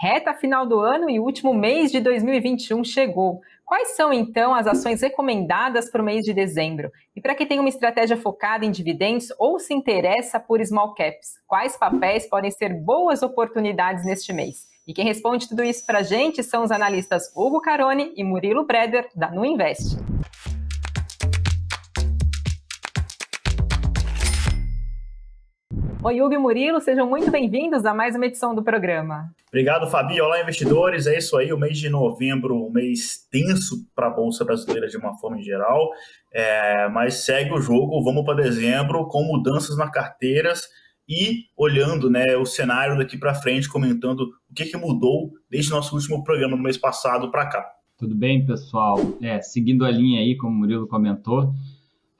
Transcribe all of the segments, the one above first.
Reta final do ano e último mês de 2021 chegou. Quais são, então, as ações recomendadas para o mês de dezembro? E para quem tem uma estratégia focada em dividendos ou se interessa por small caps, quais papéis podem ser boas oportunidades neste mês? E quem responde tudo isso para a gente são os analistas Hugo Carone e Murilo Breder, da Nu Invest. Oi, Hugo e Murilo, sejam muito bem-vindos a mais uma edição do programa. Obrigado, Fabi. Olá, investidores. É isso aí, o mês de novembro, um mês tenso para a Bolsa Brasileira de uma forma em geral, é, mas segue o jogo. Vamos para dezembro com mudanças na carteiras e olhando né, o cenário daqui para frente, comentando o que, que mudou desde o nosso último programa no mês passado para cá. Tudo bem, pessoal? É, seguindo a linha aí, como o Murilo comentou,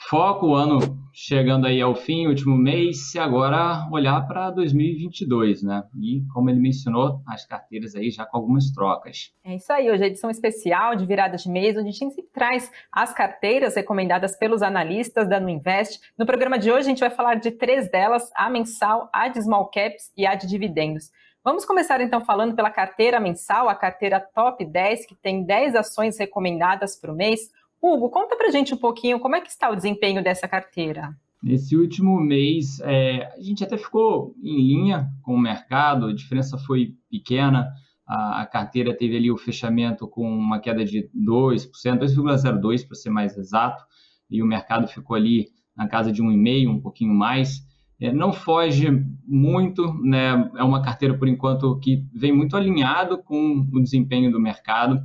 foco o ano chegando aí ao fim, último mês, e agora olhar para 2022, né? E como ele mencionou, as carteiras aí já com algumas trocas. É isso aí, hoje é edição especial de virada de mês, onde a gente sempre traz as carteiras recomendadas pelos analistas da Nuinvest. No programa de hoje a gente vai falar de três delas, a mensal, a de small caps e a de dividendos. Vamos começar então falando pela carteira mensal, a carteira Top 10, que tem 10 ações recomendadas para o mês. Hugo, conta para gente um pouquinho como é que está o desempenho dessa carteira. Nesse último mês, é, a gente até ficou em linha com o mercado, a diferença foi pequena. A, a carteira teve ali o fechamento com uma queda de 2%, 2,02% para ser mais exato, e o mercado ficou ali na casa de 1,5%, um pouquinho mais. É, não foge muito, né? é uma carteira, por enquanto, que vem muito alinhado com o desempenho do mercado.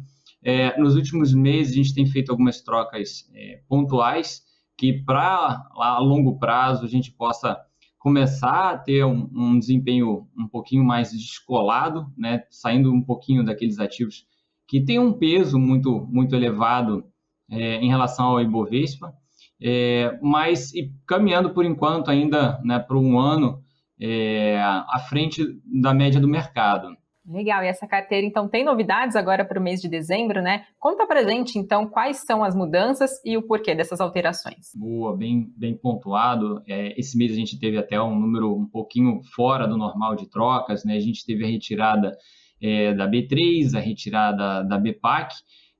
É, nos últimos meses, a gente tem feito algumas trocas é, pontuais que, para a longo prazo, a gente possa começar a ter um, um, desempenho um pouquinho mais descolado, né? saindo um pouquinho daqueles ativos que têm um peso muito, muito elevado é, em relação ao Ibovespa, é, mas caminhando por enquanto ainda né, para um ano é, à frente da média do mercado. Legal, e essa carteira então tem novidades agora para o mês de dezembro, né? Conta para gente então quais são as mudanças e o porquê dessas alterações. Boa, bem, bem pontuado. É, esse mês a gente teve até um número um pouquinho fora do normal de trocas, né? A gente teve a retirada é, da B3, a retirada da BPAC,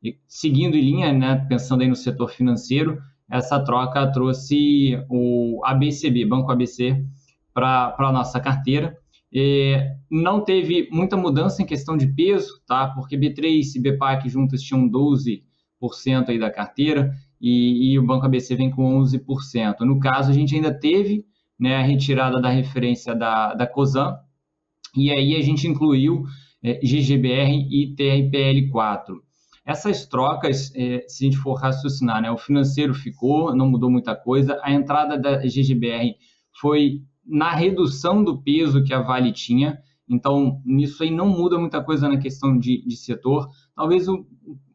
e, seguindo em linha, né? Pensando aí no setor financeiro, essa troca trouxe o ABCB, Banco ABC, para a nossa carteira. É, não teve muita mudança em questão de peso, tá? Porque B3 e BPAC juntas tinham 12% aí da carteira e, e, o Banco ABC vem com 11%. No caso, a gente ainda teve né, a retirada da referência da, da COSAN e aí a gente incluiu é, GGBR e TRPL4. Essas trocas, é, se a gente for raciocinar, né, o financeiro ficou, não mudou muita coisa, a entrada da GGBR foi na redução do peso que a Vale tinha. Então, nisso aí não muda muita coisa na questão de, de setor. Talvez o,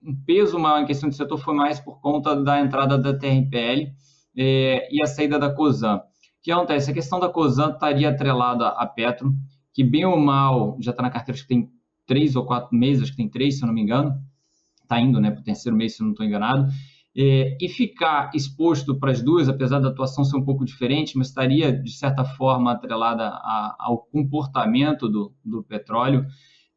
o peso maior em questão de setor foi mais por conta da entrada da TRPL é, e a saída da COSAN. O que acontece? A questão da COSAN estaria atrelada à Petro, que bem ou mal já está na carteira, acho que tem três ou quatro meses, acho que tem três, se eu não me engano. Está indo né, para o terceiro mês, se eu não estou enganado. É, e ficar exposto para as duas, apesar da atuação ser um pouco diferente, mas estaria, de certa forma, atrelada a, ao comportamento do, do petróleo,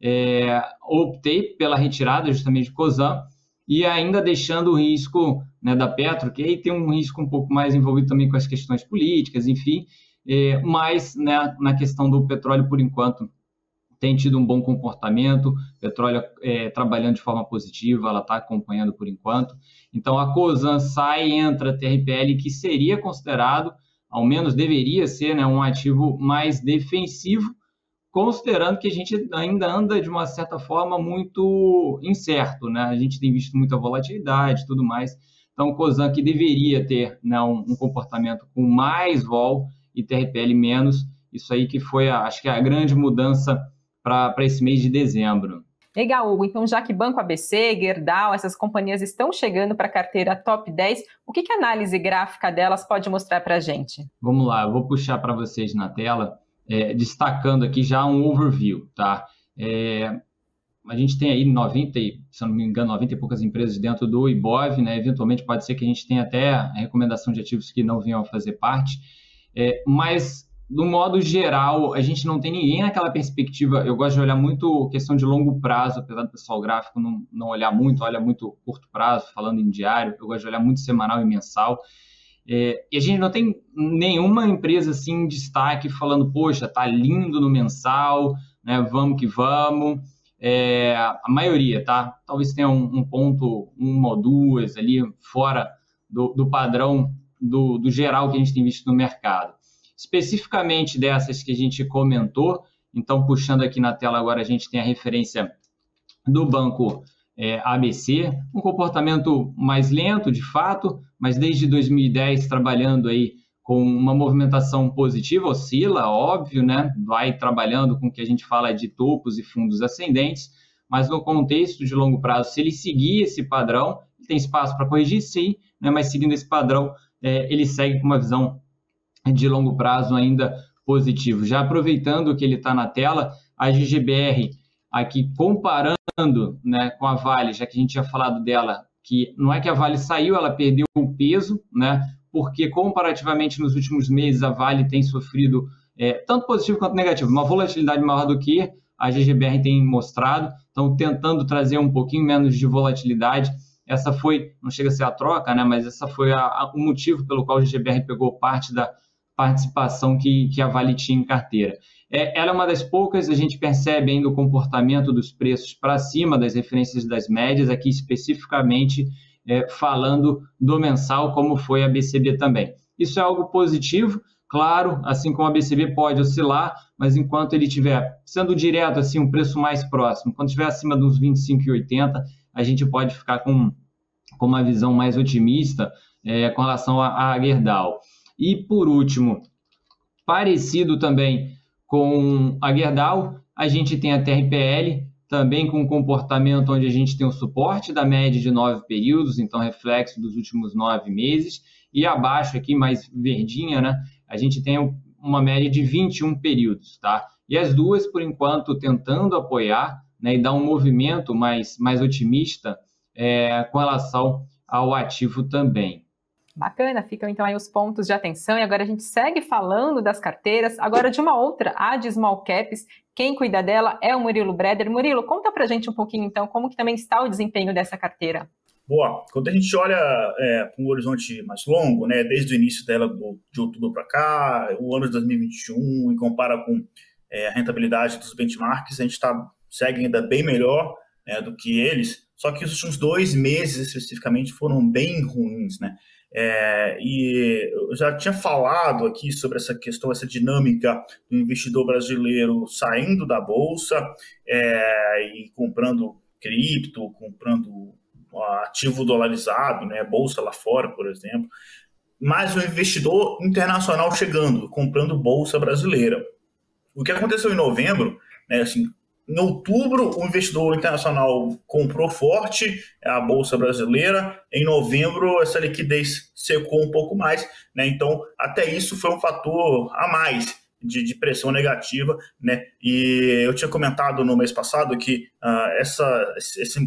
é, optei pela retirada justamente de COSAN e ainda deixando o risco né, da Petro, que aí tem um risco um pouco mais envolvido também com as questões políticas, enfim, é, mas né, na questão do petróleo, por enquanto, tem tido um bom comportamento, petróleo é, trabalhando de forma positiva, ela está acompanhando por enquanto. Então a COSAN sai, entra a TRPL, que seria considerado, ao menos deveria ser, né, um ativo mais defensivo, considerando que a gente ainda anda de uma certa forma muito incerto, né? A gente tem visto muita volatilidade e tudo mais. Então, COSAN que deveria ter né, um, um comportamento com mais vol e TRPL menos, isso aí que foi, a, acho que a grande mudança para esse mês de dezembro. Legal, Hugo. Então, já que Banco ABC, Gerdau, essas companhias estão chegando para a carteira top 10, o que, que a análise gráfica delas pode mostrar para a gente? Vamos lá, eu vou puxar para vocês na tela, é, destacando aqui já um overview, tá? É, a gente tem aí 90, se eu não me engano, 90 e poucas empresas dentro do IBOV, né? Eventualmente pode ser que a gente tenha até a recomendação de ativos que não venham a fazer parte, é, mas no modo geral, a gente não tem ninguém naquela perspectiva. Eu gosto de olhar muito questão de longo prazo, apesar do pessoal gráfico não, não olhar muito, olha muito curto prazo, falando em diário. Eu gosto de olhar muito semanal e mensal. É, e a gente não tem nenhuma empresa assim em destaque falando, poxa, tá lindo no mensal, né? Vamos que vamos. É, a maioria, tá? Talvez tenha um, um, ponto, uma ou duas ali fora do, do padrão do, do geral que a gente tem visto no mercado. Especificamente dessas que a gente comentou, então puxando aqui na tela agora a gente tem a referência do banco é, ABC, um comportamento mais lento de fato, mas desde 2010 trabalhando aí com uma movimentação positiva, oscila, óbvio, né? Vai trabalhando com o que a gente fala de topos e fundos ascendentes, mas no contexto de longo prazo, se ele seguir esse padrão, tem espaço para corrigir, sim, né? mas seguindo esse padrão, é, ele segue com uma visão de longo prazo ainda positivo. Já aproveitando que ele está na tela, a GGBR aqui comparando né, com a Vale, já que a gente tinha falado dela, que não é que a Vale saiu, ela perdeu o peso, né? Porque comparativamente nos últimos meses a Vale tem sofrido é, tanto positivo quanto negativo, uma volatilidade maior do que a GGBR tem mostrado, então tentando trazer um pouquinho menos de volatilidade. Essa foi, não chega a ser a troca, né? Mas essa foi a, a, o motivo pelo qual a GGBR pegou parte da participação que, que a Vale tinha em carteira. É, ela é uma das poucas, a gente percebe ainda o comportamento dos preços para cima das referências das médias, aqui especificamente é, falando do mensal, como foi a BCB também. Isso é algo positivo, claro, assim como a BCB pode oscilar, mas enquanto ele estiver sendo direto, assim, um preço mais próximo, quando estiver acima dos 25,80, a gente pode ficar com, com uma visão mais otimista é, com relação a, a. E por último, parecido também com a Gerdau, a gente tem a TRPL, também com um comportamento onde a gente tem o suporte da média de nove períodos, então reflexo dos últimos nove meses, e abaixo aqui, mais verdinha, né, a gente tem uma média de 21 períodos, tá? E as duas, por enquanto, tentando apoiar né, e dar um movimento mais, mais otimista é, com relação ao ativo também. Bacana, ficam então aí os pontos de atenção. E agora a gente segue falando das carteiras, agora de uma outra, a de Small Caps. Quem cuida dela é o Murilo Breder. Murilo, conta pra gente um pouquinho então como que também está o desempenho dessa carteira. Boa, quando a gente olha é, para um horizonte mais longo, né, desde o início dela do, de outubro para cá, o ano de 2021, e compara com é, a rentabilidade dos benchmarks, a gente tá, segue ainda bem melhor é, do que eles, só que os últimos dois meses especificamente foram bem ruins, né? É, e eu já tinha falado aqui sobre essa questão, essa dinâmica do investidor brasileiro saindo da bolsa é, e comprando cripto, comprando ativo dolarizado, né, bolsa lá fora, por exemplo, mas o investidor internacional chegando, comprando bolsa brasileira. O que aconteceu em novembro, né, assim, em outubro, o investidor internacional comprou forte a bolsa brasileira. Em novembro, essa liquidez secou um pouco mais, né? Então, até isso foi um fator a mais de, de pressão negativa, né? E eu tinha comentado no mês passado que uh, essa,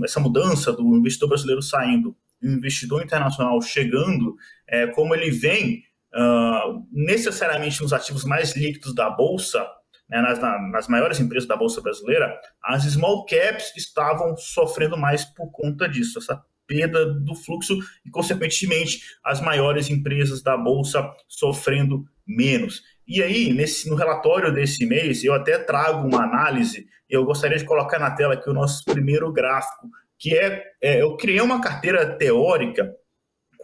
essa mudança do investidor brasileiro saindo e o investidor internacional chegando, é, como ele vem uh, necessariamente nos ativos mais líquidos da bolsa, né, nas, nas maiores empresas da Bolsa Brasileira, as small caps estavam sofrendo mais por conta disso, essa perda do fluxo e, consequentemente, as maiores empresas da Bolsa sofrendo menos. E aí, nesse, no relatório desse mês, eu até trago uma análise, eu gostaria de colocar na tela aqui o nosso primeiro gráfico, que é, é eu criei uma carteira teórica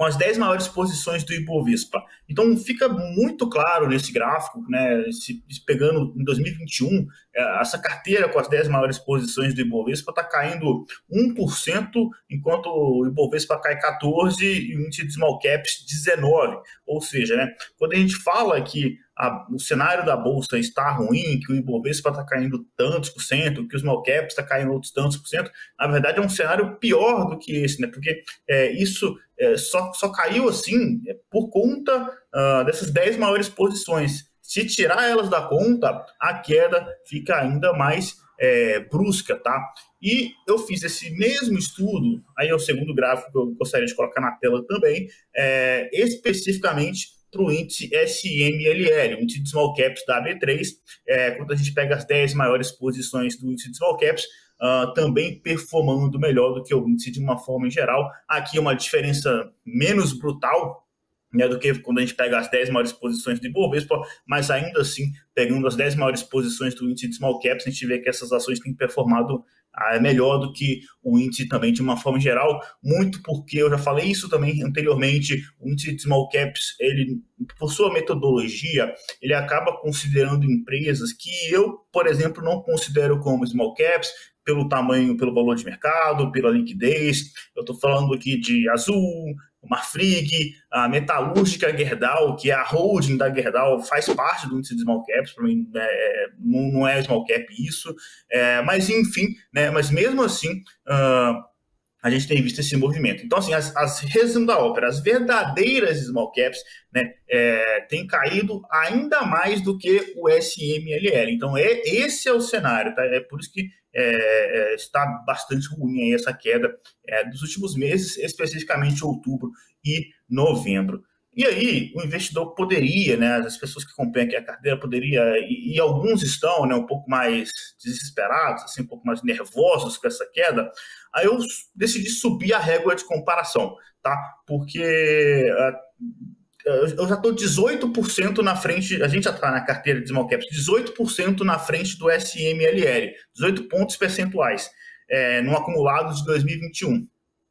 com as 10 maiores posições do Ibovespa. Então fica muito claro nesse gráfico, né, se, pegando em 2021, é, essa carteira com as 10 maiores posições do Ibovespa está caindo 1%, enquanto o Ibovespa cai 14% e o índice de small caps 19%. Ou seja, né, quando a gente fala que a, o cenário da bolsa está ruim, que o Ibovespa está caindo tantos por cento, que os small caps está caindo outros tantos por cento, na verdade é um cenário pior do que esse, né? Porque é, isso é, só, só caiu assim é, por conta uh, dessas 10 maiores posições. Se tirar elas da conta, a queda fica ainda mais é, brusca, tá? E eu fiz esse mesmo estudo, aí é o segundo gráfico que eu gostaria de colocar na tela também, é, especificamente para o índice SMLL, o índice de small caps da AB3. É, quando a gente pega as 10 maiores posições do índice de small caps, uh, também performando melhor do que o índice de uma forma em geral. Aqui é uma diferença menos brutal, né, do que quando a gente pega as 10 maiores posições do Ibovespa, mas ainda assim, pegando as 10 maiores posições do índice de small caps, a gente vê que essas ações têm performado ah, melhor do que o índice também de uma forma geral, muito porque eu já falei isso também anteriormente, o índice de small caps, ele por sua metodologia, ele acaba considerando empresas que eu, por exemplo, não considero como small caps, pelo tamanho, pelo valor de mercado, pela liquidez. Eu estou falando aqui de Azul, Marfrig, a Metalúrgica Gerdau, que é a holding da Gerdau, faz parte do índice de small caps, para mim né, é, não, é small cap isso, é, mas enfim, né, mas mesmo assim, uh, a gente tem visto esse movimento. Então, assim, as, as resumo da ópera, as verdadeiras small caps, né, é, têm caído ainda mais do que o SMLL. Então, é, esse é o cenário, tá? É por isso que é, é, está bastante ruim aí essa queda é, dos últimos meses, especificamente outubro e novembro. E aí, o investidor poderia, né, as pessoas que acompanham aqui a carteira poderia, e, e, alguns estão né, um pouco mais desesperados, assim, um pouco mais nervosos com essa queda, aí eu decidi subir a régua de comparação, tá? Porque uh, eu já estou 18% na frente, a gente já está na carteira de small caps, 18% na frente do SMLL, 18 pontos percentuais é, no acumulado de 2021,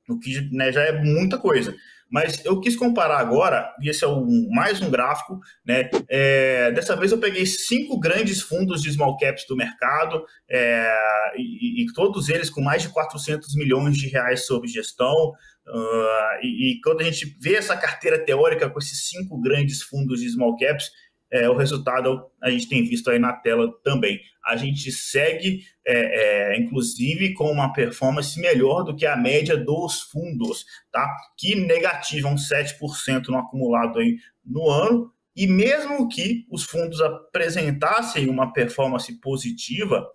o que né, já é muita coisa. Mas eu quis comparar agora, e esse é um, mais um gráfico, né? É, dessa vez eu peguei cinco grandes fundos de small caps do mercado, é, e, e, todos eles com mais de 400 milhões de reais sob gestão. Uh, e, e, quando a gente vê essa carteira teórica com esses cinco grandes fundos de small caps, é, o resultado a gente tem visto aí na tela também. A gente segue, é, é, inclusive, com uma performance melhor do que a média dos fundos, tá? Que negativam 7% no acumulado aí no ano. E mesmo que os fundos apresentassem uma performance positiva,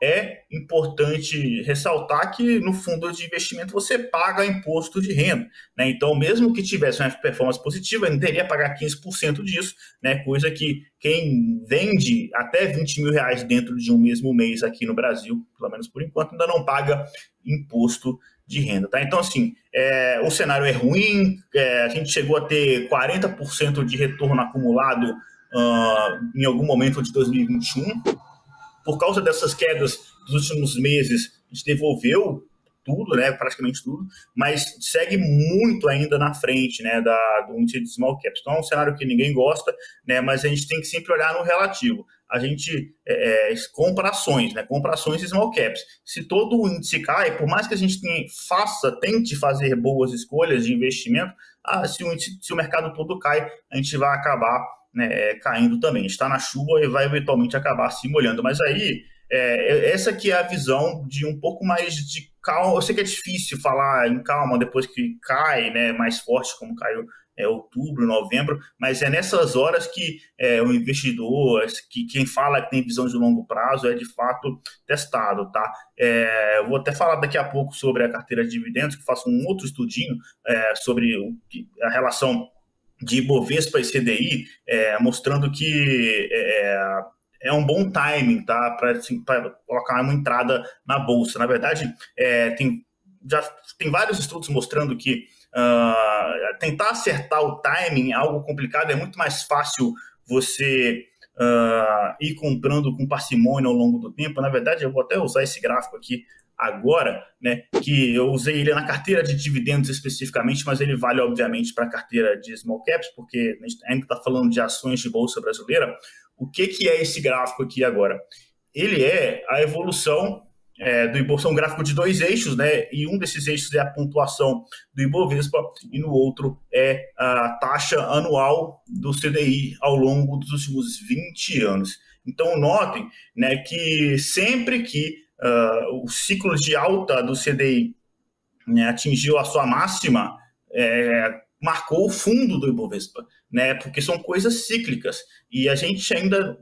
é importante ressaltar que no fundo de investimento você paga imposto de renda. Né? Então, mesmo que tivesse uma performance positiva, ainda teria que pagar 15% disso, né? coisa que quem vende até 20 mil reais dentro de um mesmo mês aqui no Brasil, pelo menos por enquanto, ainda não paga imposto de renda. Tá? Então, assim, é, o cenário é ruim, é, a gente chegou a ter 40% de retorno acumulado uh, em algum momento de 2021 por causa dessas quedas dos últimos meses, a gente devolveu tudo, né, praticamente tudo, mas segue muito ainda na frente, né, da, do índice de small caps. Então é um cenário que ninguém gosta, né, mas a gente tem que sempre olhar no relativo. A gente é, é compra ações, né, compra ações de small caps. Se todo o índice cai, por mais que a gente tenha, faça, tente fazer boas escolhas de investimento, ah, se, o índice, se o mercado todo cai, a gente vai acabar né, caindo também. Está na chuva e vai eventualmente acabar se molhando. Mas aí, é, essa que é a visão de um pouco mais de calma. Eu sei que é difícil falar em calma depois que cai, né, mais forte como caiu é, outubro, novembro, mas é nessas horas que é, o investidor, que quem fala que tem visão de longo prazo é de fato testado, tá? É, vou até falar daqui a pouco sobre a carteira de dividendos, que faço um outro estudinho é, sobre a relação de Ibovespa e CDI, é, mostrando que é, é um bom timing tá, para assim, colocar uma entrada na bolsa. Na verdade, é, tem, já tem vários estudos mostrando que uh, tentar acertar o timing é algo complicado, é muito mais fácil você uh, ir comprando com parcimônia ao longo do tempo. Na verdade, eu vou até usar esse gráfico aqui agora, né, que eu usei ele na carteira de dividendos especificamente, mas ele vale, obviamente, para a carteira de small caps, porque a gente ainda está falando de ações de bolsa brasileira. O que, que é esse gráfico aqui agora? Ele é a evolução é, do Ibovespa, um gráfico de dois eixos, né, e um desses eixos é a pontuação do Ibovespa e no outro é a taxa anual do CDI ao longo dos últimos 20 anos. Então, notem né, que sempre que uh, o ciclo de alta do CDI né, atingiu a sua máxima, é, marcou o fundo do Ibovespa, né, porque são coisas cíclicas. E a gente ainda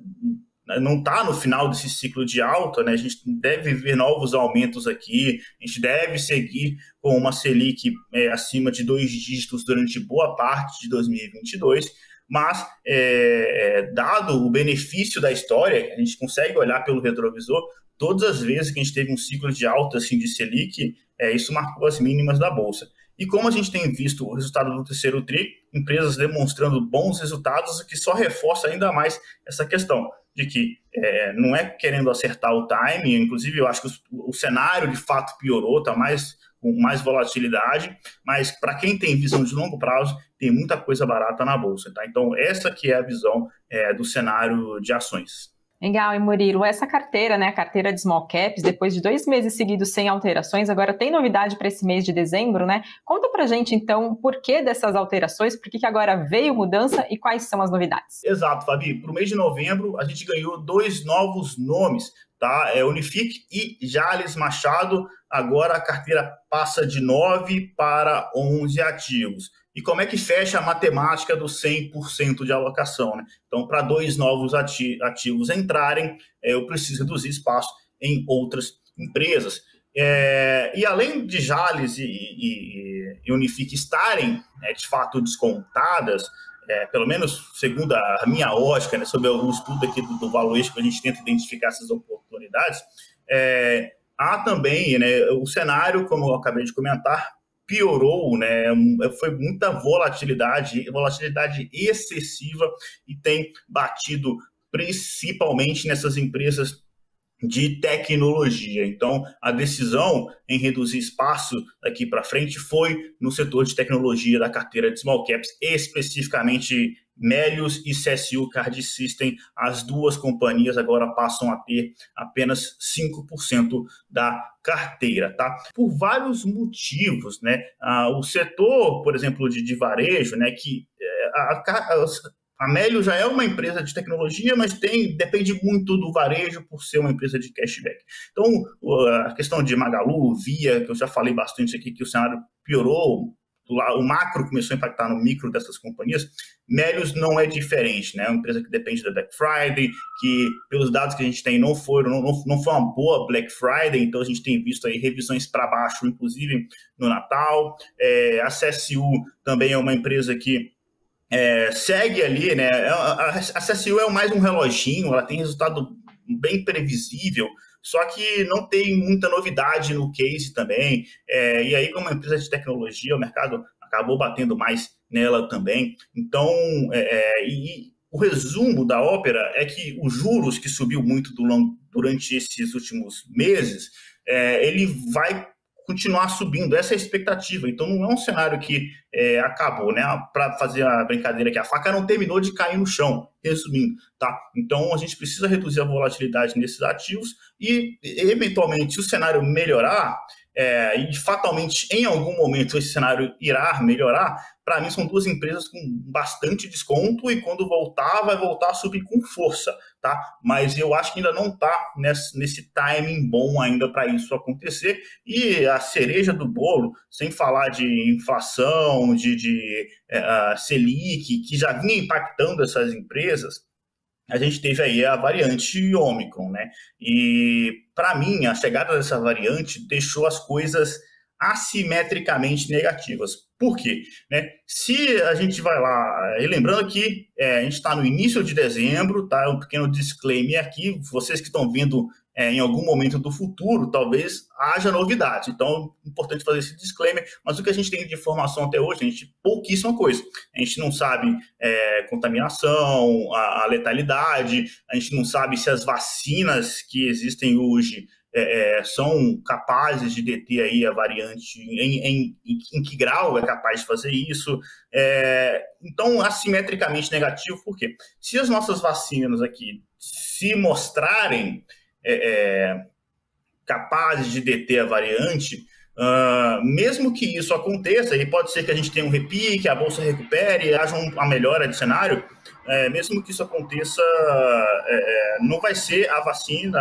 não está no final desse ciclo de alta, né? A gente deve ver novos aumentos aqui, a gente deve seguir com uma Selic é, acima de dois dígitos durante boa parte de 2022, mas é, é, dado o benefício da história, a gente consegue olhar pelo retrovisor, todas as vezes que a gente teve um ciclo de alta assim, de Selic, é, isso marcou as mínimas da Bolsa. E como a gente tem visto o resultado do terceiro TRI, empresas demonstrando bons resultados, o que só reforça ainda mais essa questão de que é, não é querendo acertar o time, inclusive eu acho que o, o cenário de fato piorou, está mais com mais volatilidade, mas para quem tem visão de longo prazo, tem muita coisa barata na bolsa. Tá? Então, essa que é a visão é, do cenário de ações. Legal, e Murilo, essa carteira, né, a carteira de small caps, depois de dois meses seguidos sem alterações, agora tem novidade para esse mês de dezembro, né? Conta para gente então o porquê dessas alterações, por que agora veio mudança e quais são as novidades. Exato, Fabi. Para o mês de novembro, a gente ganhou dois novos nomes, tá? É Unifique e Jales Machado. Agora a carteira passa de 9 para 11 ativos. E como é que fecha a matemática do 100% de alocação? Né? Então, para dois novos ativos entrarem, é, eu preciso reduzir espaço em outras empresas. É, e além de Jales e, e, e Unifique estarem né, de fato descontadas, é, pelo menos segundo a minha ótica, né, sobre o estudo aqui do, do valuation, que a gente tenta identificar essas oportunidades, é, há também né, o cenário, como eu acabei de comentar, piorou, né? Foi muita volatilidade, volatilidade excessiva e tem batido principalmente nessas empresas de tecnologia. Então, a decisão em reduzir espaço daqui para frente foi no setor de tecnologia da carteira de small caps, especificamente Melius e CSU Card System, as duas companhias agora passam a ter apenas 5% da carteira, tá? Por vários motivos, né? Ah, o setor, por exemplo, de, de varejo, né, que é, a, a, a Melio já é uma empresa de tecnologia, mas tem depende muito do varejo por ser uma empresa de cashback. Então, a questão de Magalu, Via, que eu já falei bastante aqui, que o cenário piorou o macro começou a impactar no micro dessas companhias, Melius não é diferente, né? É uma empresa que depende da Black Friday, que pelos dados que a gente tem não foram, não, não foi uma boa Black Friday, então a gente tem visto aí revisões para baixo, inclusive no Natal. É, a CSU também é uma empresa que é, segue ali, né? É, a, CSU é mais um reloginho, ela tem resultado bem previsível, só que não tem muita novidade no case também. É, e aí, como uma empresa de tecnologia, o mercado acabou batendo mais nela também. Então, é, é e o resumo da ópera é que os juros que subiu muito durante esses últimos meses, é, ele vai continuar subindo. Essa é a expectativa. Então não é um cenário que é, acabou, né? Para fazer a brincadeira que a faca não terminou de cair no chão, resumindo, tá? Então a gente precisa reduzir a volatilidade nesses ativos e, eventualmente, se o cenário melhorar, é, e fatalmente em algum momento esse cenário irá melhorar, para mim são duas empresas com bastante desconto e quando voltar, vai voltar a subir com força, tá? Mas eu acho que ainda não está nesse, nesse timing bom ainda para isso acontecer. E a cereja do bolo, sem falar de inflação, de, de uh, Selic, que já vinha impactando essas empresas, a gente teve aí a variante Omicron, né? E para mim, a chegada dessa variante deixou as coisas assimetricamente negativas. Por quê? Né? Se a gente vai lá, e lembrando que é, a gente está no início de dezembro, tá? Um pequeno disclaimer aqui, vocês que estão vendo é, em algum momento do futuro, talvez haja novidade. Então, é importante fazer esse disclaimer. Mas o que a gente tem de informação até hoje, a gente pouquíssima coisa. A gente não sabe é, contaminação, a, a, letalidade, a gente não sabe se as vacinas que existem hoje é, é são capazes de deter aí a variante, em, em, em, que grau é capaz de fazer isso. É, então, assimetricamente negativo, por quê? Se as nossas vacinas aqui se mostrarem é, é, capazes de deter a variante, uh, mesmo que isso aconteça, e pode ser que a gente tenha um repique, a bolsa recupere, haja uma melhora de cenário, é, mesmo que isso aconteça, é, é, não vai ser a vacina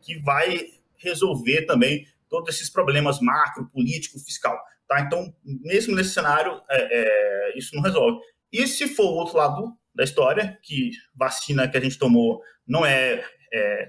que vai resolver também todos esses problemas macro, político, fiscal. Tá? Então, mesmo nesse cenário, é, é, isso não resolve. E se for o outro lado da história, que vacina que a gente tomou não é, é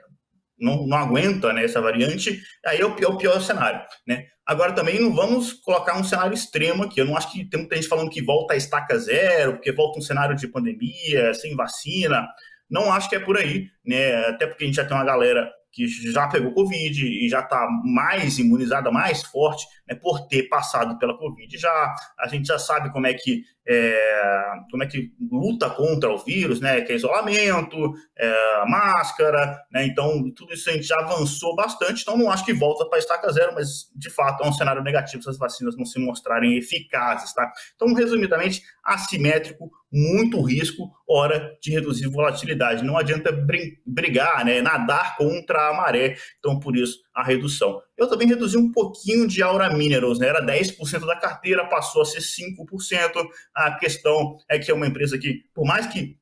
não, não aguenta né, essa variante, aí é o pior, o pior cenário. Né? Agora também não vamos colocar um cenário extremo aqui. Eu não acho que tem muita gente falando que volta a estaca zero, porque volta um cenário de pandemia, sem vacina. Não acho que é por aí, né? Até porque a gente já tem uma galera que já pegou Covid e já está mais imunizada, mais forte, né, por ter passado pela Covid. Já a gente já sabe como é que é, como é que luta contra o vírus, né? Que é isolamento, é, máscara, né? Então, tudo isso a gente já avançou bastante, então não acho que volta para estaca zero, mas de fato é um cenário negativo se as vacinas não se mostrarem eficazes, tá? Então, resumidamente, assimétrico, muito risco, hora de reduzir volatilidade. Não adianta brigar, né? Nadar contra a maré, então por isso a redução. Eu também reduzi um pouquinho de Aura Minerals, né? Era 10% da carteira, passou a ser 5%. A questão é que é uma empresa que, por mais que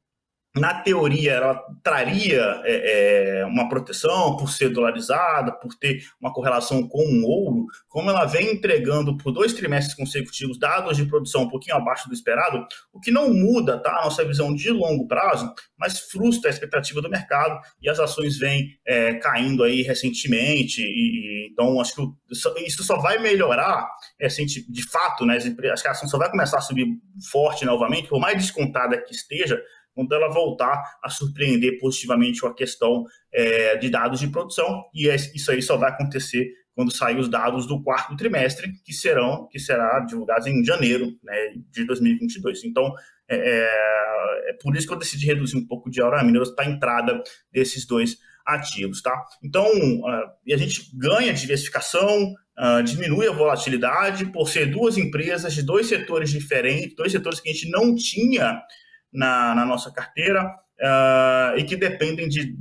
na teoria, ela traria é, é, uma proteção por ser dolarizada, por ter uma correlação com o ouro, como ela vem entregando por dois trimestres consecutivos dados de produção um pouquinho abaixo do esperado, o que não muda tá, a nossa visão de longo prazo, mas frustra a expectativa do mercado e as ações vêm é, caindo aí recentemente. E, então, acho que isso só vai melhorar, é, de fato, né, acho que a ação só vai começar a subir forte novamente, por mais descontada que esteja, quando ela voltar a surpreender positivamente a questão é, de dados de produção, e é, isso aí só vai acontecer quando sair os dados do quarto trimestre, que serão, que será divulgados em janeiro né, de 2022. Então, é, é, é, por isso que eu decidi reduzir um pouco de Aura Minerals para a entrada desses dois ativos, tá? Então, uh, a gente ganha diversificação, uh, diminui a volatilidade por ser duas empresas de dois setores diferentes, dois setores que a gente não tinha na, na nossa carteira uh, e que dependem de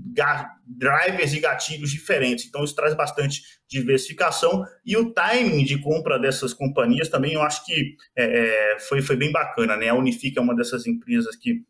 drivers e gatilhos diferentes. Então, isso traz bastante diversificação e o timing de compra dessas companhias também eu acho que é, é foi, foi bem bacana. Né? A Unifica é uma dessas empresas que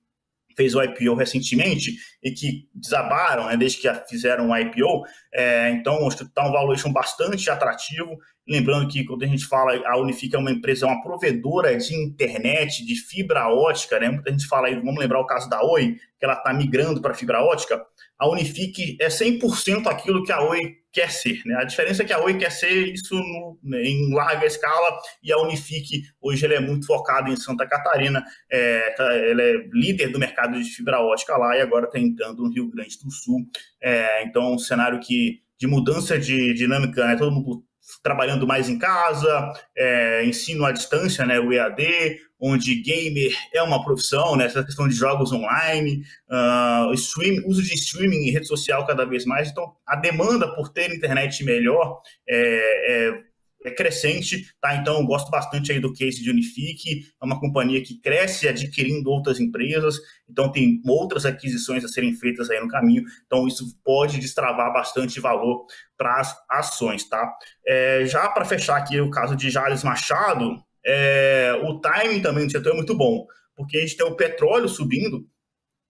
fez o IPO recentemente e que desabaram né, desde que fizeram o IPO. É, então, está um valuation bastante atrativo. Lembrando que quando a gente fala, a Unifica é uma empresa, é uma provedora de internet, de fibra ótica, né? Muita gente fala aí, vamos lembrar o caso da Oi, que ela está migrando para fibra ótica. A Unifique é 100% aquilo que a Oi quer ser. Né? A diferença é que a Oi quer ser isso no, né, em larga escala e a Unifique hoje ela é muito focada em Santa Catarina, é, ela é líder do mercado de fibra ótica lá e agora está entrando no Rio Grande do Sul. É, então, um cenário que de mudança de dinâmica, né? todo mundo trabalhando mais em casa, é, ensino à distância, né, o EAD, onde gamer é uma profissão, né, essa questão de jogos online, uh, stream, uso de streaming e rede social cada vez mais. Então, a demanda por ter internet melhor é, é é crescente, tá? Então eu gosto bastante aí do case de Unifique, é uma companhia que cresce adquirindo outras empresas, então tem outras aquisições a serem feitas aí no caminho, então isso pode destravar bastante valor para as ações, tá? É, já para fechar aqui o caso de Jales Machado, é, o timing também do setor é muito bom, porque a gente tem o petróleo subindo,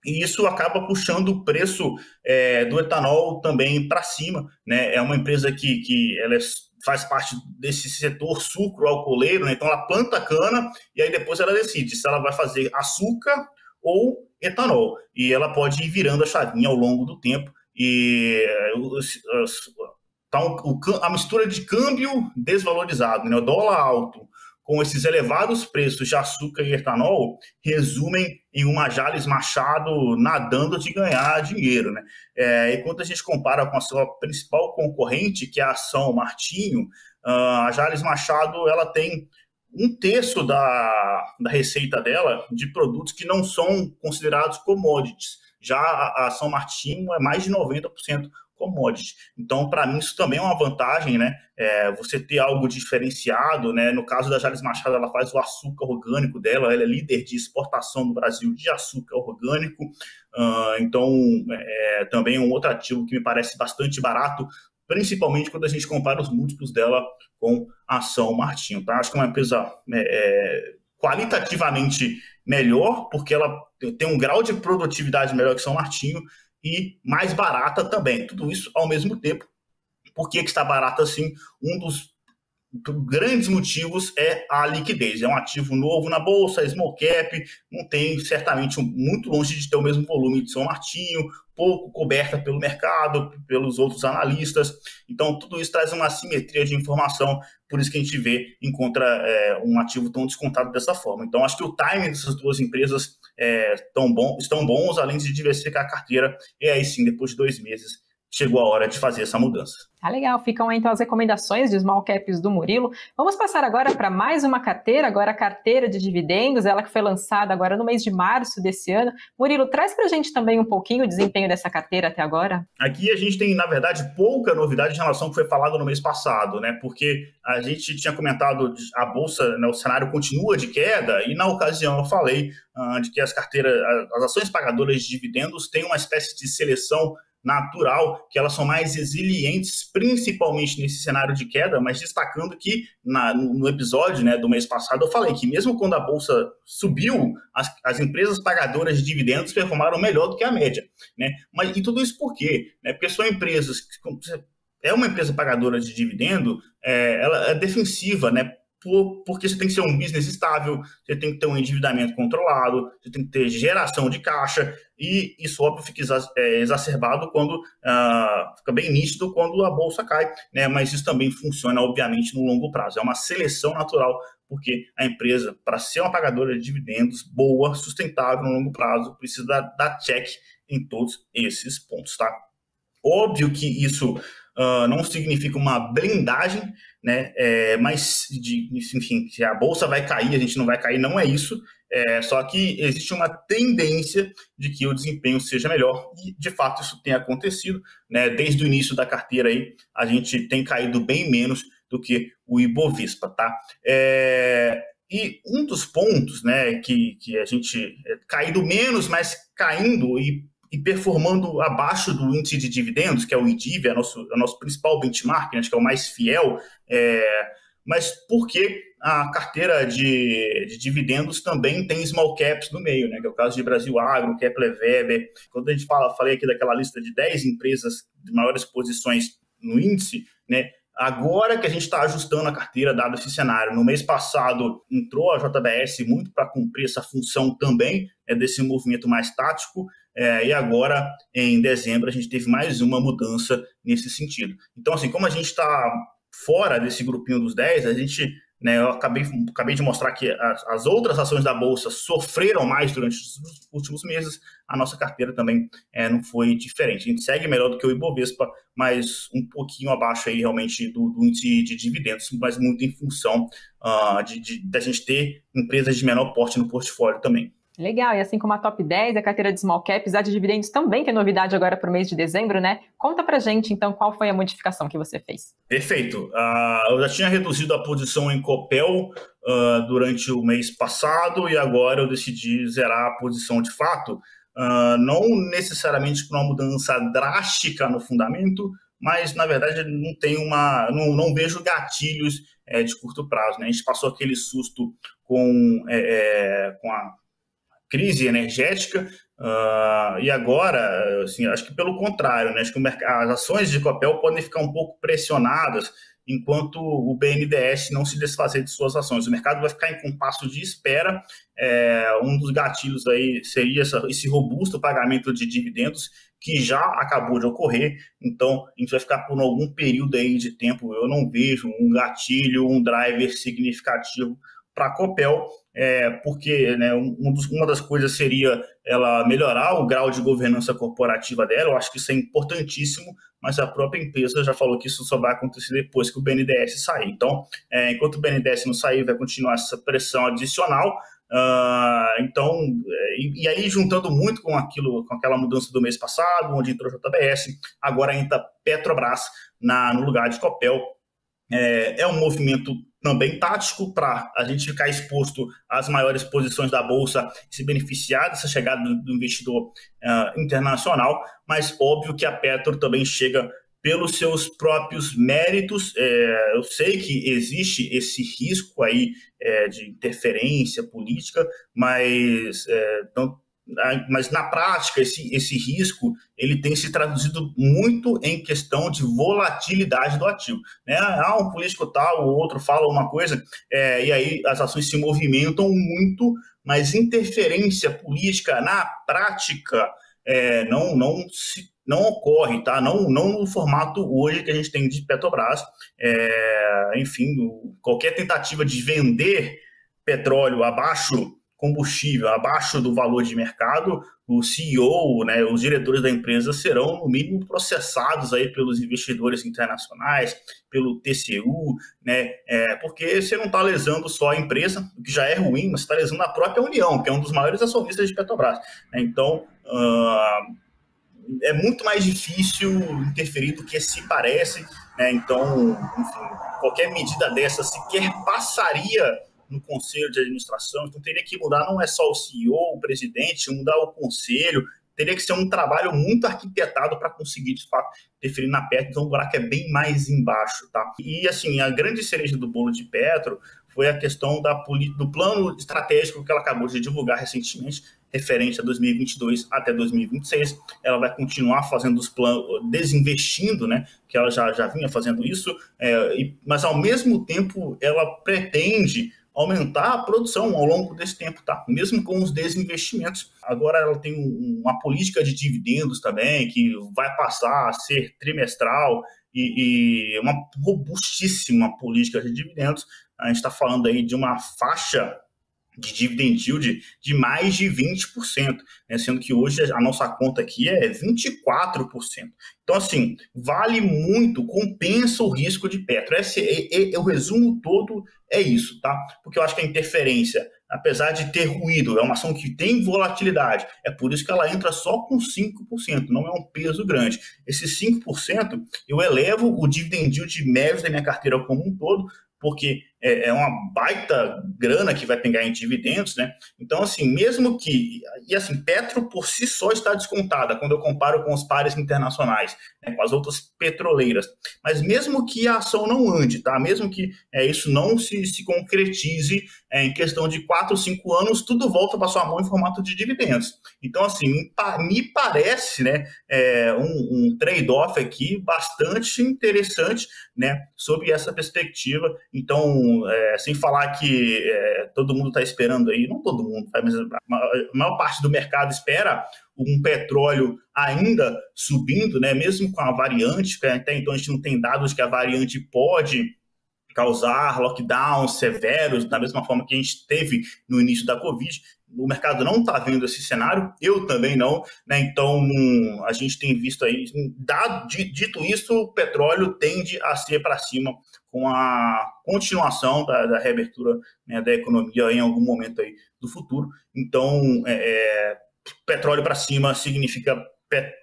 e isso acaba puxando o preço é, do etanol também para cima. Né? É uma empresa que, que ela é faz parte desse setor sucro alcooleiro, né? então ela planta cana e aí depois ela decide se ela vai fazer açúcar ou etanol. E ela pode ir virando a chavinha ao longo do tempo. E tá a mistura de câmbio desvalorizado, né? o dólar alto com esses elevados preços de açúcar e etanol, resumem em uma Jales Machado nadando de ganhar dinheiro. Né? É, e quando a gente compara com a sua principal concorrente, que é a ação Martinho, uh, a Jales Machado ela tem um terço da, da receita dela de produtos que não são considerados commodities. Já a, ação Martinho é mais de 90% commodity. Então, para mim, isso também é uma vantagem, né? É, você ter algo diferenciado, né? No caso da Jales Machado, ela faz o açúcar orgânico dela, ela é líder de exportação no Brasil de açúcar orgânico. Uh, então, é, também é um outro ativo que me parece bastante barato, principalmente quando a gente compara os múltiplos dela com a ação Martinho, tá? Acho que é uma empresa é, é qualitativamente melhor, porque ela tem um grau de produtividade melhor que São Martinho, e mais barata também. Tudo isso ao mesmo tempo. Por que, que está barata assim? Um dos grandes motivos é a liquidez. É um ativo novo na bolsa, small cap, não tem certamente um, muito longe de ter o mesmo volume de São Martinho, pouco coberta pelo mercado, pelos outros analistas. Então, tudo isso traz uma simetria de informação, por isso que a gente vê, encontra é, um ativo tão descontado dessa forma. Então, acho que o timing dessas duas empresas é, tão bom, estão bons, além de diversificar a carteira, e aí sim, depois de dois meses, chegou a hora de fazer essa mudança. Tá legal, ficam aí então as recomendações de small caps do Murilo. Vamos passar agora para mais uma carteira, agora a carteira de dividendos, ela que foi lançada agora no mês de março desse ano. Murilo, traz para a gente também um pouquinho o desempenho dessa carteira até agora. Aqui a gente tem, na verdade, pouca novidade em relação ao que foi falado no mês passado, né? Porque a gente tinha comentado a bolsa, né, o cenário continua de queda, e na ocasião eu falei uh, de que as carteiras, as ações pagadoras de dividendos têm uma espécie de seleção natural, que elas são mais resilientes, principalmente nesse cenário de queda, mas destacando que na, no episódio né, do mês passado eu falei que mesmo quando a bolsa subiu, as, as empresas pagadoras de dividendos performaram melhor do que a média. Né? Mas, e tudo isso por quê? Né? Porque são empresas que é uma empresa pagadora de dividendo, é, ela é defensiva, né? Por, porque você tem que ser um business estável, você tem que ter um endividamento controlado, você tem que ter geração de caixa, e isso, óbvio, fica é, exacerbado quando uh, fica bem nítido quando a bolsa cai, né? Mas isso também funciona, obviamente, no longo prazo. É uma seleção natural, porque a empresa, para ser uma pagadora de dividendos boa, sustentável no longo prazo, precisa dar, dar check em todos esses pontos, tá? Óbvio que isso uh, não significa uma blindagem, né? É, mas, de, enfim, se a bolsa vai cair, a gente não vai cair, não é isso. É, só que existe uma tendência de que o desempenho seja melhor e, de fato, isso tem acontecido. Né? Desde o início da carteira aí, a gente tem caído bem menos do que o Ibovespa, tá? É, e um dos pontos, né, que, que a gente é, caído menos, mas caindo e e performando abaixo do índice de dividendos, que é o IDIV, é nosso, é nosso principal benchmark, né, acho que é o mais fiel, é, mas porque a carteira de, de, dividendos também tem small caps no meio, né, que é o caso de Brasil Agro, Kepler Weber. Quando a gente fala, falei aqui daquela lista de 10 empresas de maiores posições no índice, né, Agora que a gente está ajustando a carteira, dado esse cenário, no mês passado entrou a JBS muito para cumprir essa função também, é desse movimento mais tático, é, e agora, em dezembro, a gente teve mais uma mudança nesse sentido. Então, assim, como a gente está fora desse grupinho dos 10, a gente, né, eu acabei, acabei de mostrar que as, as, outras ações da Bolsa sofreram mais durante os últimos meses, a nossa carteira também é, não foi diferente. A gente segue melhor do que o Ibovespa, mas um pouquinho abaixo aí realmente do, do índice de dividendos, mas muito em função uh, de, de, de a gente ter empresas de menor porte no portfólio também. Legal, e assim como a top 10 a carteira de small caps, a de dividendos também, é novidade agora para o mês de dezembro, né? Conta pra gente, então, qual foi a modificação que você fez. Perfeito. Uh, eu já tinha reduzido a posição em Copel uh, durante o mês passado e agora eu decidi zerar a posição de fato. Uh, não necessariamente por uma mudança drástica no fundamento, mas na verdade não tem uma. não, não vejo gatilhos é, de curto prazo. Né? A gente passou aquele susto com, é, é, com a crise energética, uh, e agora, assim, acho que pelo contrário, né, acho que as ações de Copel podem ficar um pouco pressionadas enquanto o BNDES não se desfazer de suas ações. O mercado vai ficar em compasso de espera. É, um dos gatilhos aí seria essa, esse robusto pagamento de dividendos que já acabou de ocorrer. Então, a gente vai ficar por algum período aí de tempo. Eu não vejo um gatilho, um driver significativo para a Copel, é, porque né, um dos, uma das coisas seria ela melhorar o grau de governança corporativa dela, eu acho que isso é importantíssimo, mas a própria empresa já falou que isso só vai acontecer depois que o BNDES sair. Então, é, enquanto o BNDES não sair, vai continuar essa pressão adicional. Uh, então, é, e, e, aí juntando muito com aquilo, com aquela mudança do mês passado, onde entrou JBS, agora entra Petrobras na, no lugar de Copel. É, é um movimento também tático para a gente ficar exposto às maiores posições da bolsa e se beneficiar dessa chegada do, investidor uh, internacional, mas óbvio que a Petro também chega pelos seus próprios méritos. É, eu sei que existe esse risco aí é, de interferência política, mas é, não, mas na prática esse, esse risco ele tem se traduzido muito em questão de volatilidade do ativo. Né? Ah, um político tal, o outro fala uma coisa, é, e aí as ações se movimentam muito, mas interferência política na prática é, não, não, se, não ocorre, tá? Não, não no formato hoje que a gente tem de Petrobras. É, enfim, qualquer tentativa de vender petróleo abaixo combustível abaixo do valor de mercado, o CEO, né, os diretores da empresa serão, no mínimo, processados aí pelos investidores internacionais, pelo TCU, né, é, porque você não está lesando só a empresa, o que já é ruim, mas está lesando a própria União, que é um dos maiores acionistas de Petrobras. Né, então, uh, é muito mais difícil interferir do que se parece. Né, então, enfim, qualquer medida dessa sequer passaria no conselho de administração, então teria que mudar não é só o CEO, o presidente, mudar o conselho, teria que ser um trabalho muito arquitetado para conseguir, de fato, definir na Petro, então o buraco é bem mais embaixo, tá? E, assim, a grande cereja do bolo de Petro foi a questão da, do plano estratégico que ela acabou de divulgar recentemente, referente a 2022 até 2026. Ela vai continuar fazendo os planos, desinvestindo, né? Que ela já, já vinha fazendo isso, é, e, mas ao mesmo tempo ela pretende aumentar a produção ao longo desse tempo, tá? Mesmo com os desinvestimentos. Agora ela tem uma política de dividendos também, que vai passar a ser trimestral e, e uma robustíssima política de dividendos. A gente está falando aí de uma faixa de dividend yield de mais de 20%, né? sendo que hoje a nossa conta aqui é 24%. Então, assim, vale muito, compensa o risco de Petro. Esse é, é, é, o resumo todo é isso, tá? Porque eu acho que a interferência, apesar de ter ruído, é uma ação que tem volatilidade. É por isso que ela entra só com 5%, não é um peso grande. Esse 5%, eu elevo o dividend yield médio da minha carteira como um todo porque é, é, uma baita grana que vai pegar em dividendos, né? Então, assim, mesmo que. E assim, Petro por si só está descontada quando eu comparo com os pares internacionais, né, com as outras petroleiras. Mas mesmo que a ação não ande, tá? Mesmo que é, isso não se, se concretize é, em questão de 4, 5 anos, tudo volta para sua mão em formato de dividendos. Então, assim, me parece né, é, um, um trade-off aqui bastante interessante, né? Sob essa perspectiva então, é, sem falar que é, todo mundo está esperando aí, não todo mundo, tá, mas a maior parte do mercado espera um petróleo ainda subindo, né? mesmo com a variante, que até então a gente não tem dados que a variante pode causar lockdowns severos, da mesma forma que a gente teve no início da Covid. O mercado não está vendo esse cenário, eu também não, né? Então a gente tem visto aí, dado, dito isso, o petróleo tende a ser para cima com a continuação da, da reabertura né, da economia em algum momento aí do futuro. Então, é, é petróleo para cima significa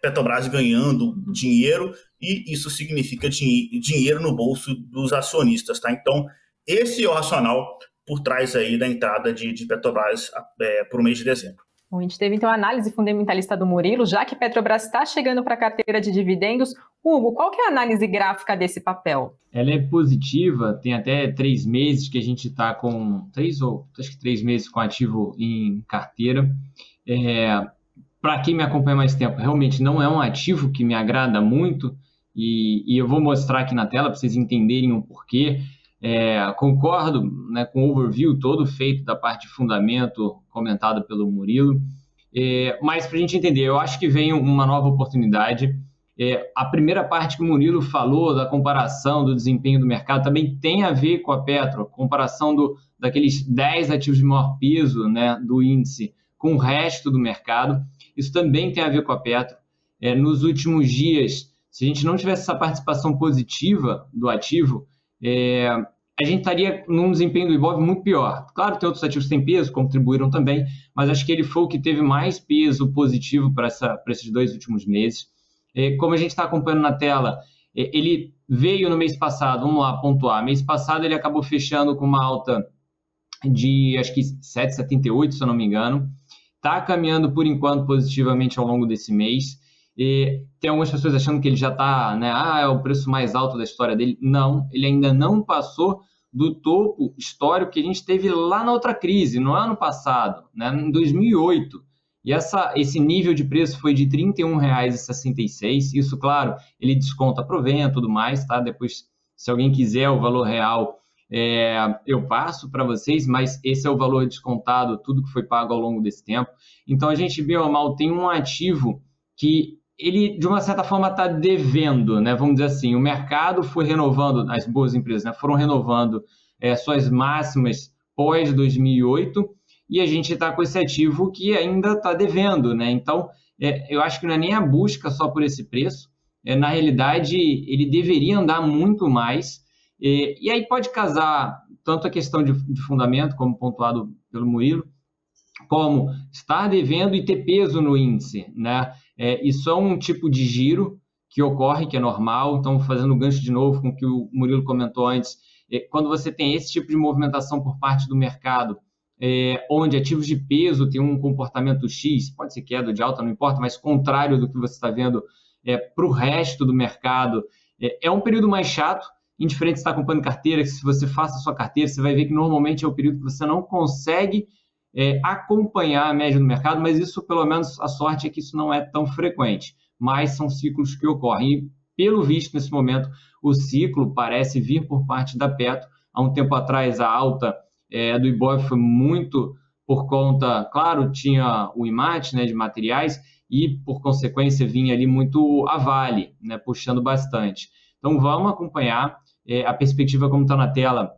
Petrobras ganhando dinheiro e isso significa dinheiro no bolso dos acionistas, tá? Então, esse é o racional por trás aí da entrada de, de Petrobras é, para o mês de dezembro. Bom, a gente teve então a análise fundamentalista do Murilo, já que Petrobras está chegando para a carteira de dividendos. Hugo, qual que é a análise gráfica desse papel? Ela é positiva, tem até três meses que a gente está com três ou acho que três meses com ativo em carteira. É, para quem me acompanha mais tempo, realmente não é um ativo que me agrada muito e, e eu vou mostrar aqui na tela para vocês entenderem o porquê. É, concordo né, com o overview todo feito da parte de fundamento comentada pelo Murilo, é, mas para a gente entender, eu acho que vem uma nova oportunidade. É, a primeira parte que o Murilo falou da comparação do desempenho do mercado também tem a ver com a Petro, comparação do, daqueles 10 ativos de maior peso né, do índice com o resto do mercado. Isso também tem a ver com a Petro. É, nos últimos dias, se a gente não tivesse essa participação positiva do ativo, é, a gente estaria num desempenho do Ibov muito pior. Claro, tem outros ativos que têm peso, contribuíram também, mas acho que ele foi o que teve mais peso positivo para esses dois últimos meses. É, como a gente está acompanhando na tela, é, ele veio no mês passado, vamos lá pontuar, mês passado ele acabou fechando com uma alta de acho que 7,78, se eu não me engano. Está caminhando por enquanto positivamente ao longo desse mês. E tem algumas pessoas achando que ele já está, né? Ah, é o preço mais alto da história dele. Não, ele ainda não passou do topo histórico que a gente teve lá na outra crise, no ano passado, né? em 2008. E essa, esse nível de preço foi de R$ 31,66. Isso, claro, ele desconta provento tudo mais, tá? Depois, se alguém quiser o valor real, é, eu passo para vocês, mas esse é o valor descontado, tudo que foi pago ao longo desse tempo. Então, a gente, bem ou mal, tem um ativo que ele, de uma certa forma, está devendo, né? Vamos dizer assim, o mercado foi renovando, as boas empresas né, foram renovando é, suas máximas pós 2008 e a gente está com esse ativo que ainda está devendo, né? Então, é, eu acho que não é nem a busca só por esse preço, é, na realidade, ele deveria andar muito mais, e, e aí pode casar tanto a questão de, de fundamento, como pontuado pelo Murilo, como estar devendo e ter peso no índice, né? É, isso é um tipo de giro que ocorre, que é normal. Então, fazendo gancho de novo com o que o Murilo comentou antes, é, quando você tem esse tipo de movimentação por parte do mercado, é, onde ativos de peso têm um comportamento X, pode ser queda de alta, não importa, mas contrário do que você está vendo é, para o resto do mercado, é, é, um período mais chato, indiferente se está acompanhando carteira, que se você faça a sua carteira, você vai ver que normalmente é o período que você não consegue é, acompanhar a média do mercado, mas isso, pelo menos, a sorte é que isso não é tão frequente, mas são ciclos que ocorrem. E, pelo visto, nesse momento, o ciclo parece vir por parte da Petro. Há um tempo atrás, a alta é, do Ibov foi muito por conta, claro, tinha o IMAT né, de materiais e, por consequência, vinha ali muito a Vale, né, puxando bastante. Então, vamos acompanhar. É, a perspectiva, como está na tela,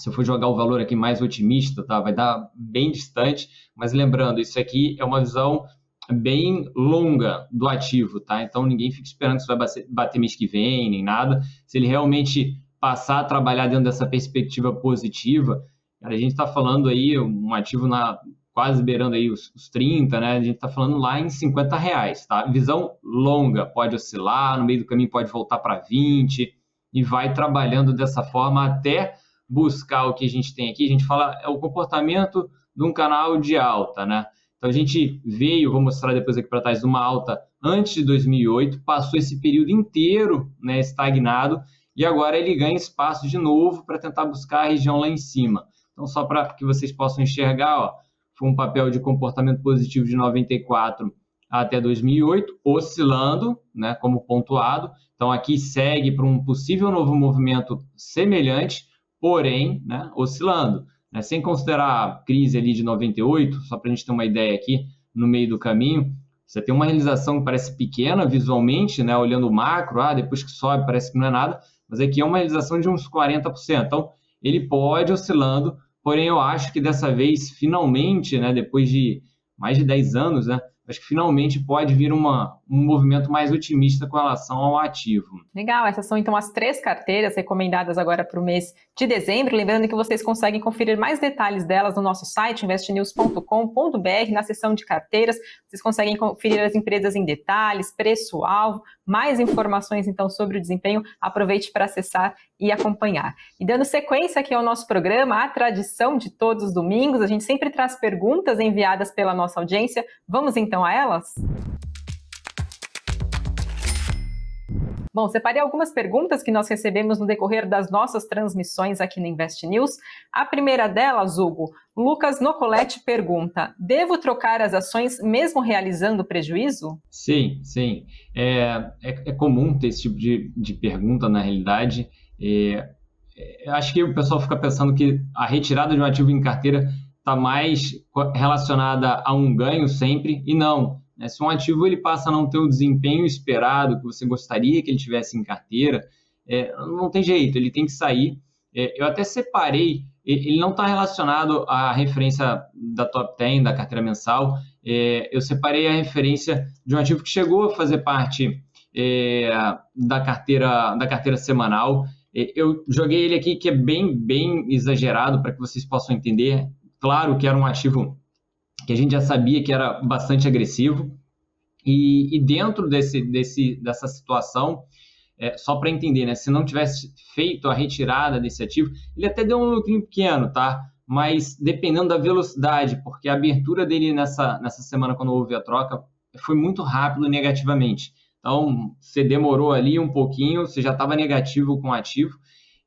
se eu for jogar o valor aqui mais otimista, tá? vai dar bem distante, mas lembrando, isso aqui é uma visão bem longa do ativo, tá? Então ninguém fica esperando que isso vai bater mês que vem, nem nada. Se ele realmente passar a trabalhar dentro dessa perspectiva positiva, a gente está falando aí um ativo na quase beirando aí os, os 30, né? A gente está falando lá em 50 reais, tá? Visão longa, pode oscilar, no meio do caminho pode voltar para 20 e vai trabalhando dessa forma até buscar o que a gente tem aqui, a gente fala é o comportamento de um canal de alta, né? Então a gente veio, vou mostrar depois aqui para trás, uma alta antes de 2008, passou esse período inteiro né, estagnado e agora ele ganha espaço de novo para tentar buscar a região lá em cima. Então só para que vocês possam enxergar, ó, foi um papel de comportamento positivo de 94 até 2008, oscilando, né, como pontuado. Então aqui segue para um possível novo movimento semelhante porém né, oscilando. Né? Sem considerar a crise ali de 98, só para a gente ter uma ideia aqui, no meio do caminho, você tem uma realização que parece pequena visualmente, né, olhando o macro, ah, depois que sobe parece que não é nada, mas aqui é uma realização de uns 40%. Então, ele pode oscilando, porém eu acho que dessa vez, finalmente, né, depois de mais de 10 anos, né, acho que finalmente pode vir uma, um movimento mais otimista com relação ao ativo. Legal, essas são então as três carteiras recomendadas agora para o mês de dezembro. Lembrando que vocês conseguem conferir mais detalhes delas no nosso site, investnews.com.br, na seção de carteiras. Vocês conseguem conferir as empresas em detalhes, preço-alvo, mais informações então sobre o desempenho. Aproveite para acessar e acompanhar. E dando sequência aqui ao nosso programa, a tradição de todos os domingos, a gente sempre traz perguntas enviadas pela nossa audiência. Vamos então a elas? Bom, separei algumas perguntas que nós recebemos no decorrer das nossas transmissões aqui no Invest News. A primeira delas, Hugo, Lucas Nocolete pergunta: devo trocar as ações mesmo realizando prejuízo? Sim, sim. É, é, é comum ter esse tipo de, de pergunta na realidade. É, é acho que o pessoal fica pensando que a retirada de um ativo em carteira está mais relacionada a um ganho sempre, e não. Né? Se um ativo ele passa a não ter o desempenho esperado que você gostaria que ele tivesse em carteira, é, não tem jeito, ele tem que sair. É, eu até separei, ele não está relacionado à referência da top 10, da carteira mensal, é, eu separei a referência de um ativo que chegou a fazer parte é, da, carteira, da carteira semanal. É, eu joguei ele aqui que é bem, bem exagerado para que vocês possam entender. Claro que era um ativo que a gente já sabia que era bastante agressivo. E, e dentro desse, desse, dessa situação, é, só para entender, né, se não tivesse feito a retirada desse ativo, ele até deu um lucro pequeno, tá? Mas dependendo da velocidade, porque a abertura dele nessa, nessa semana, quando houve a troca, foi muito rápido negativamente. Então, você demorou ali um pouquinho, você já estava negativo com o ativo,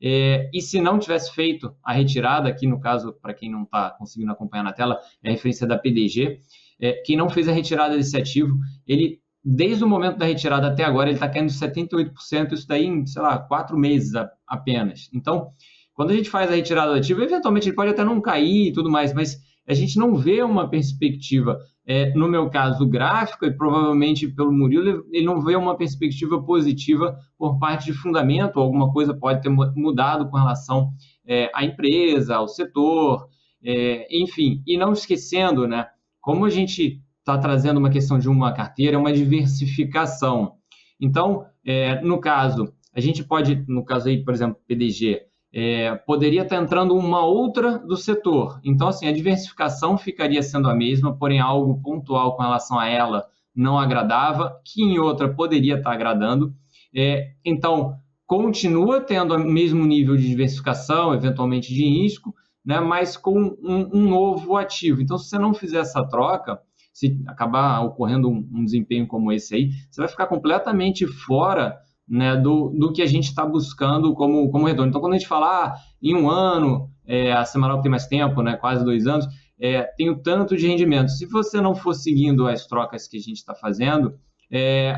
é, e se não tivesse feito a retirada, aqui no caso, para quem não está conseguindo acompanhar na tela, é a referência da PDG, é, quem não fez a retirada desse ativo, ele desde o momento da retirada até agora, ele está caindo 78%, isso daí em, sei lá, quatro meses apenas. Então, quando a gente faz a retirada do ativo, eventualmente ele pode até não cair e tudo mais, mas a gente não vê uma perspectiva, é, no meu caso, gráfico, e provavelmente pelo Murilo, ele não vê uma perspectiva positiva por parte de fundamento, alguma coisa pode ter mudado com relação é, à empresa, ao setor, é, enfim. E não esquecendo, né, como a gente está trazendo uma questão de uma carteira, é uma diversificação. Então, é, no caso, a gente pode, no caso aí, por exemplo, PDG, é, poderia estar entrando uma outra do setor. Então, assim, a diversificação ficaria sendo a mesma, porém algo pontual com relação a ela não agradava, que em outra poderia estar agradando. É, então, continua tendo o mesmo nível de diversificação, eventualmente de risco, né, mas com um, um novo ativo. Então, se você não fizer essa troca, se acabar ocorrendo um, um desempenho como esse aí, você vai ficar completamente fora né, do, do que a gente está buscando como, como retorno. Então, quando a gente fala ah, em um ano, é, a Semanal tem mais tempo, né, quase dois anos, é, tem o tanto de rendimento. Se você não for seguindo as trocas que a gente está fazendo, é,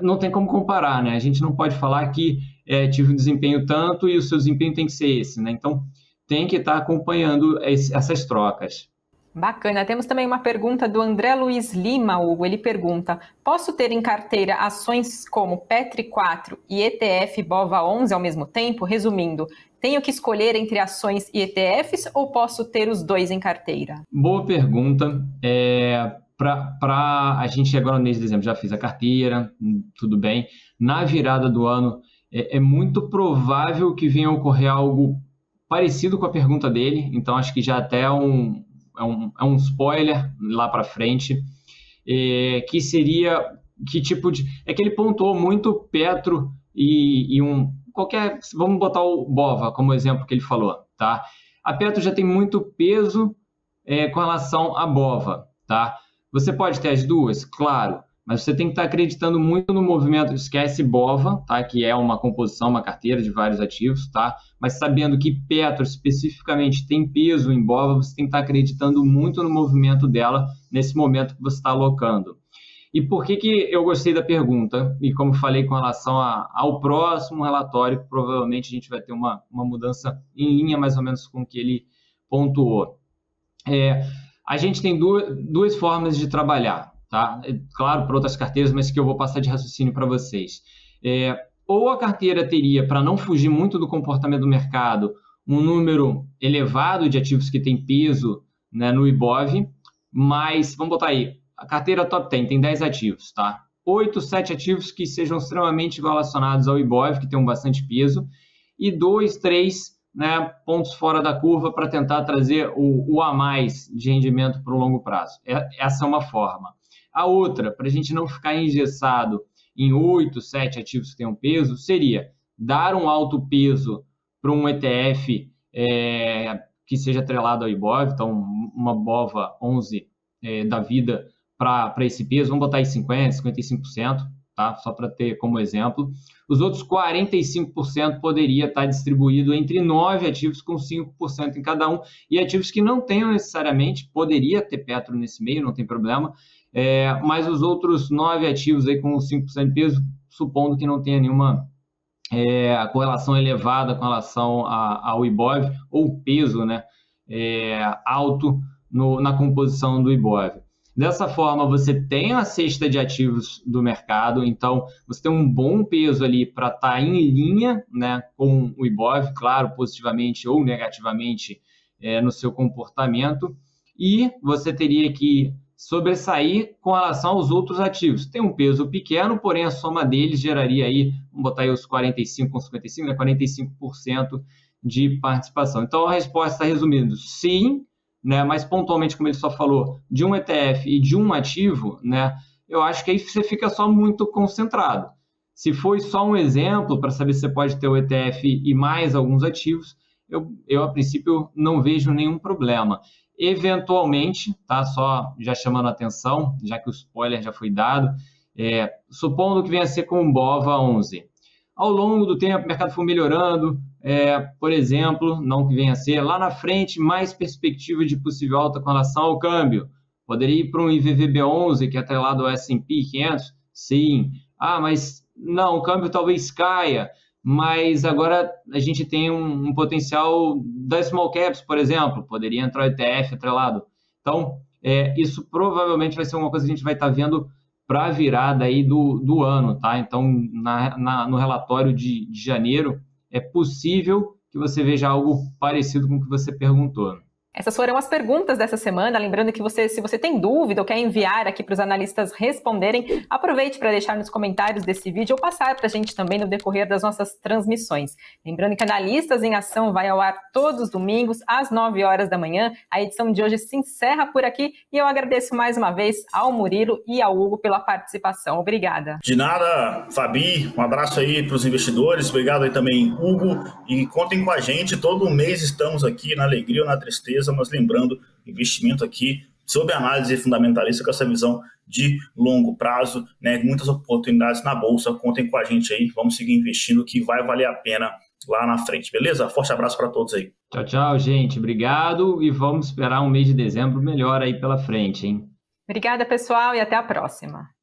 não tem como comparar, né? A gente não pode falar que é, tive um desempenho tanto e o seu desempenho tem que ser esse, né? Então, tem que estar tá acompanhando esse, essas trocas. Bacana. Temos também uma pergunta do André Luiz Lima, Hugo. Ele pergunta: Posso ter em carteira ações como Petri 4 e ETF Bova 11 ao mesmo tempo? Resumindo, tenho que escolher entre ações e ETFs ou posso ter os dois em carteira? Boa pergunta. É, Para a gente agora no mês de dezembro já fiz a carteira, tudo bem. Na virada do ano, é, é muito provável que venha ocorrer algo parecido com a pergunta dele, então acho que já até é um, é um, é um spoiler lá para frente, é, que seria que tipo de. É que ele pontuou muito Petro e, e, um. qualquer. Vamos botar o Bova como exemplo que ele falou, tá? A Petro já tem muito peso é, com relação à Bova, tá? Você pode ter as duas, claro, mas você tem que estar acreditando muito no movimento, esquece BOVA, tá? que é uma composição, uma carteira de vários ativos, tá? mas sabendo que Petro especificamente tem peso em BOVA, você tem que estar acreditando muito no movimento dela nesse momento que você está alocando. E por que, que eu gostei da pergunta? E como falei com relação a, ao próximo relatório, provavelmente a gente vai ter uma, uma mudança em linha mais ou menos com o que ele pontuou. É, a gente tem duas, duas formas de trabalhar tá? Claro, para outras carteiras, mas que eu vou passar de raciocínio para vocês. É, ou a carteira teria, para não fugir muito do comportamento do mercado, um número elevado de ativos que tem peso né, no IBOV, mas, vamos botar aí, a carteira top 10 tem 10 ativos, tá? 8, 7 ativos que sejam extremamente relacionados ao IBOV, que tem bastante peso, e 2, 3 né, pontos fora da curva para tentar trazer o, o a mais de rendimento para o longo prazo. É, essa é uma forma. A outra, para a gente não ficar engessado em oito, sete ativos que tenham peso, seria dar um alto peso para um ETF é, que seja atrelado ao IBOV, então uma BOVA 11 é, da vida para esse peso, vamos botar aí 50%, 55%, tá? só para ter como exemplo. Os outros 45% poderia estar distribuído entre nove ativos com 5% em cada um, e ativos que não tenham necessariamente, poderia ter Petro nesse meio, não tem problema, é, mas os outros nove ativos aí com 5% de peso, supondo que não tenha nenhuma é, correlação elevada com relação ao IBOV, ou peso né, é, alto no, na composição do IBOV. Dessa forma, você tem a cesta de ativos do mercado, então você tem um bom peso ali para estar tá em linha né, com o IBOV, claro, positivamente ou negativamente é, no seu comportamento, e você teria que sobressair com relação aos outros ativos. Tem um peso pequeno, porém a soma deles geraria aí, vamos botar aí os 45 com 55, né, 45% de participação. Então a resposta resumindo, sim, né, mas pontualmente, como ele só falou, de um ETF e de um ativo, né, eu acho que aí você fica só muito concentrado. Se foi só um exemplo para saber se você pode ter o ETF e mais alguns ativos, eu, eu a princípio não vejo nenhum problema. Eventualmente, tá? Só já chamando a atenção, já que o spoiler já foi dado, é, supondo que venha a ser com o BOVA 11. Ao longo do tempo, o mercado for melhorando, é, por exemplo, não que venha a ser, lá na frente, mais perspectiva de possível alta com relação ao câmbio. Poderia ir para um IVVB11, que é atrelado ao S&P 500? Sim. Ah, mas não, o câmbio talvez caia, mas agora a gente tem um, um potencial da small caps, por exemplo, poderia entrar o ETF atrelado. Então, é, isso provavelmente vai ser uma coisa que a gente vai estar tá vendo para a virada aí do, do ano, tá? Então, na, na, no relatório de, de janeiro, é possível que você veja algo parecido com o que você perguntou. Essas foram as perguntas dessa semana. Lembrando que você, se você tem dúvida ou quer enviar aqui para os analistas responderem, aproveite para deixar nos comentários desse vídeo ou passar para a gente também no decorrer das nossas transmissões. Lembrando que Analistas em Ação vai ao ar todos os domingos, às 9 horas da manhã. A edição de hoje se encerra por aqui e eu agradeço mais uma vez ao Murilo e ao Hugo pela participação. Obrigada. De nada, Fabi. Um abraço aí para os investidores. Obrigado aí também, Hugo. E contem com a gente. Todo mês estamos aqui na alegria ou na tristeza mas lembrando, investimento aqui sob análise fundamentalista com essa visão de longo prazo, né? Muitas oportunidades na bolsa. Contem com a gente aí, vamos seguir investindo que vai valer a pena lá na frente, beleza? Forte abraço para todos aí. Tchau, tchau, gente. Obrigado e vamos esperar um mês de dezembro melhor aí pela frente, hein? Obrigada, pessoal, e até a próxima.